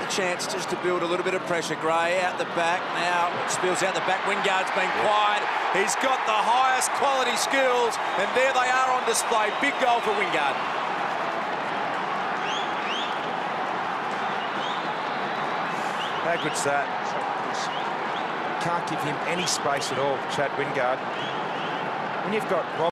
The chance just to build a little bit of pressure. Gray out the back now, spills out the back. Wingard's been quiet. He's got the highest quality skills, and there they are on display. Big goal for Wingard. How good's that? Can't give him any space at all, Chad Wingard. When you've got Rob